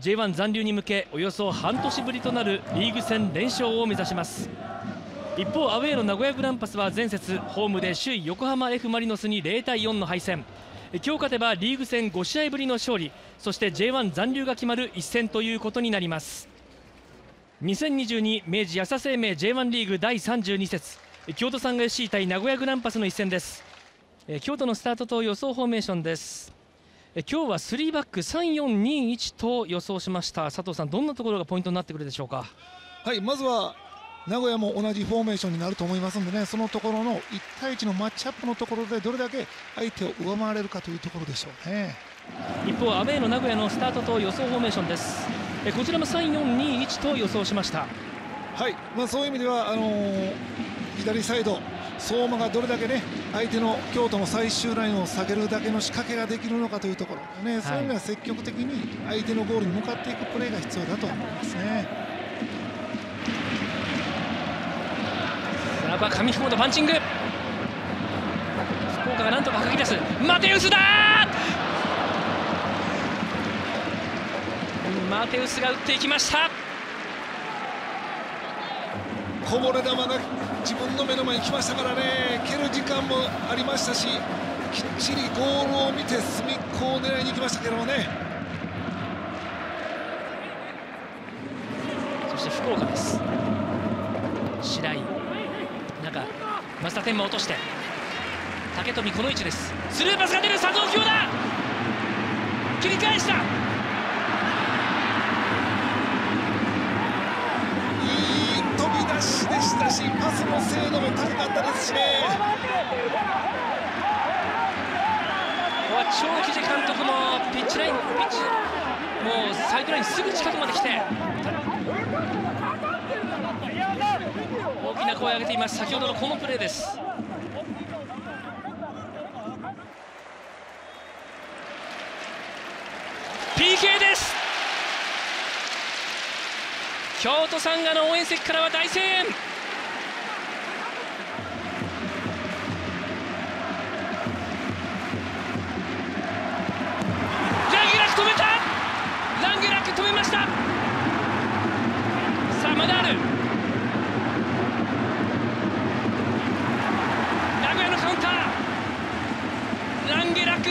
J1 残留に向けおよそ半年ぶりとなるリーグ戦連勝を目指します。一方アウェーの名古屋グランパスは前節ホームで首位横浜 F・ マリノスに0対4の敗戦。今日勝てばリーグ戦5試合ぶりの勝利そして J1 残留が決まる一戦ということになります。2022明治安田生命 J1 リーグ第32節京都産が FC 対名古屋グランパスの一戦です。京都のスタートと予想フォーメーションです。今日は3バック3421と予想しました。佐藤さんどんなところがポイントになってくるでしょうか？はいまずは名古屋も同じフォーメーションになると思いますのでね。そのところの1対1のマッチアップのところでどれだけ相手を上回れるかというところでしょうね。一方アウェーの名古屋のスタートと予想フォーメーションです。えこちらも3421と予想しました。はい、まあ、そういう意味ではあのー、左サイド相馬がどれだけね相手の京都の最終ラインを下げるだけの仕掛けができるのかというところね、はい、そういう意味では積極的に相手のゴールに向かっていくプレーが必要だと思いますね。さあ上福本パンチング。福岡がなんとかかき出す。マテウスだ!マテウスが打っていきました。こぼれ球が自分の目の前に来ましたからね。蹴る時間もありましたしきっちりゴールを見て隅っこを狙いに行きましたけどもね。そして福岡です。白井中増田天馬落として。竹富この位置です。スルーパスが出る。佐藤京だ。切り返した。の精度も高かったですしね。ここは長木監督もピッチラインピッチもうサイドラインすぐ近くまで来て大きな声を上げています。先ほどのこのプレーです。PK です。京都サンガの応援席からは大声援。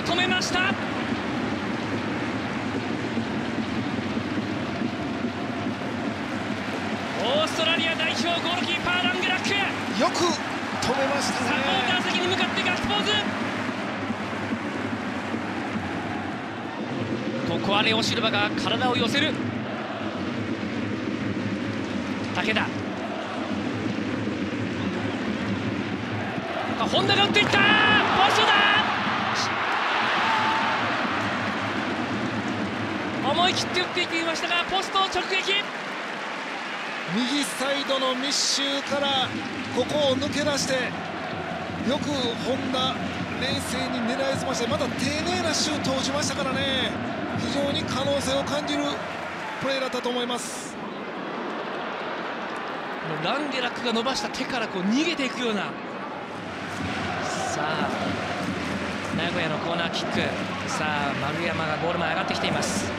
止めました。オーストラリア代表ゴールキーパーランゲラック。よく止めましたね。サポーター席に向かってガッツポーズ。ここはレオシルバが体を寄せる。武田。本田が打っていったポストだ思い切って打っていきましたがポスト直撃。右サイドの密集からここを抜け出してよく本田冷静に狙いすましてまた丁寧なシュートをしましたからね。非常に可能性を感じるプレーだったと思います。ランゲラックが伸ばした手からこう逃げていくような。さあ名古屋のコーナーキック。さあ丸山がゴール前上がってきています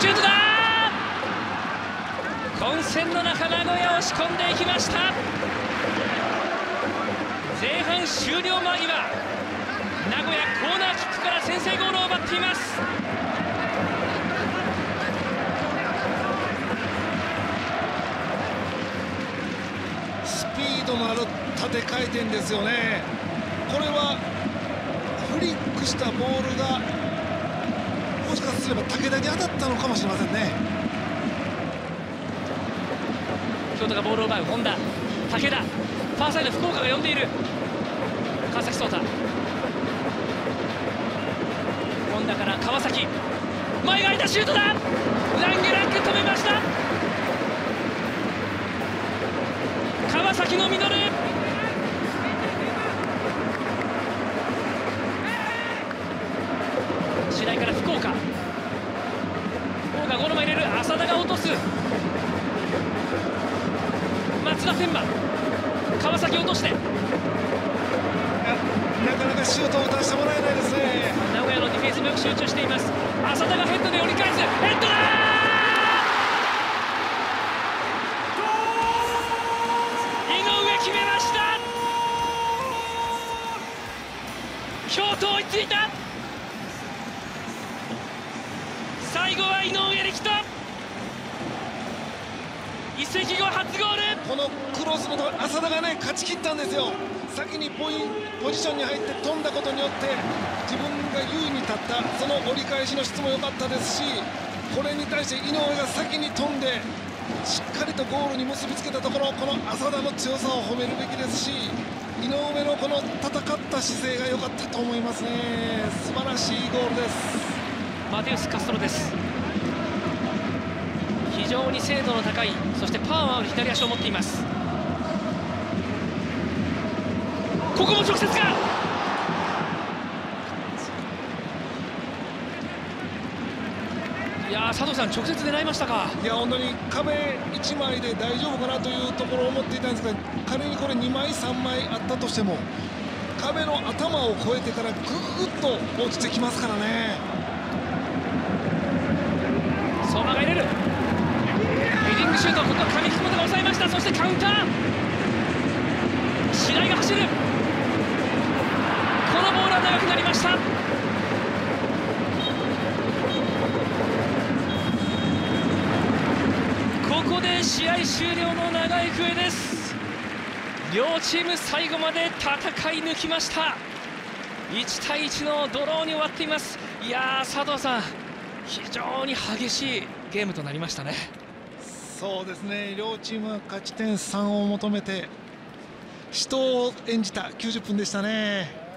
シュートだ混戦の中名古屋押し込んでいきました。前半終了間際名古屋コーナーキックから先制ゴールを奪っています。スピードのある縦回転ですよね。これはフリックしたボールがもしかすれば武田に当たったのかもしれませんね。京都がボールを奪う本田武田ファーサイド福岡が呼んでいる。川崎颯太。本田から川崎前が空いたシュートだ。ランゲランク止めました。川崎のミドル。シュートを打たせてもらえないですね名古屋のディフェンスもよく集中しています浅田がヘッドで折り返す。ヘッドだ井上決めました。京都追いついた最後は井上力人移籍後初ゴール。このクロスのところ浅田がね勝ち切ったんですよ。先にポインポジションに入って飛んだことによって自分が優位に立った。その折り返しの質も良かったですしこれに対して井上が先に飛んでしっかりとゴールに結びつけたところこの浅田の強さを褒めるべきですし井上のこの戦った姿勢が良かったと思いますね。素晴らしいゴールです。マテウス・カストロです非常に精度の高いそしてパワーのある左足を持っています。ここも直接がいやー佐藤さん直接狙いましたか。いや本当に壁1枚で大丈夫かなというところを思っていたんですが仮にこれ2枚3枚あったとしても壁の頭を越えてからぐぐっと落ちてきますからね。相馬が入れるヘディングシュートここは上福本が抑えました。そしてカウンター。白井が走る。このボールは長くなりました。ここで試合終了の長い笛です。両チーム最後まで戦い抜きました。1対1のドローに終わっています。いやー佐藤さん非常に激しいゲームとなりましたね。両チームは勝ち点3を求めて死闘を演じた90分でしたね。